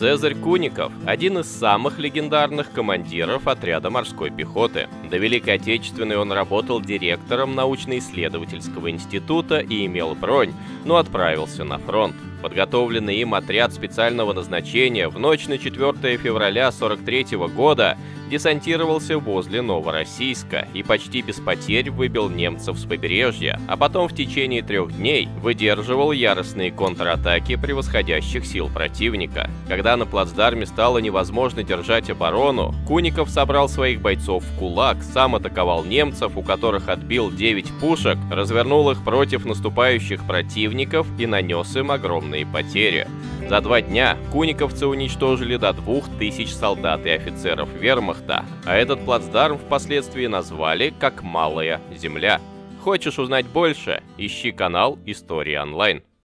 Цезарь Куников – один из самых легендарных командиров отряда морской пехоты. До Великой Отечественной он работал директором научно-исследовательского института и имел бронь, но отправился на фронт. Подготовленный им отряд специального назначения в ночь на 4 февраля 43 года десантировался возле Новороссийска и почти без потерь выбил немцев с побережья, а потом в течение трех дней выдерживал яростные контратаки превосходящих сил противника. Когда на плацдарме стало невозможно держать оборону, Куников собрал своих бойцов в кулак, сам атаковал немцев, у которых отбил 9 пушек, развернул их против наступающих противников и нанес им огромные потери. За два дня куниковцы уничтожили до двух тысяч солдат и офицеров вермахта, а этот плацдарм впоследствии назвали как «Малая земля». Хочешь узнать больше? Ищи канал История онлайн.